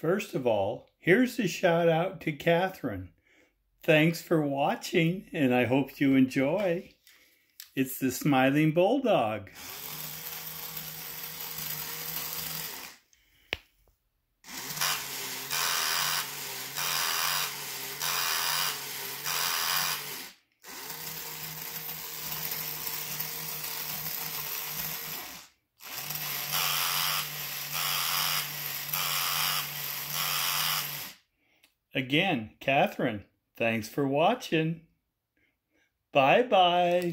First of all, here's a shout out to Catherine. Thanks for watching, and I hope you enjoy. It's the Smiling Bulldog. Again, Catherine, thanks for watching. Bye bye.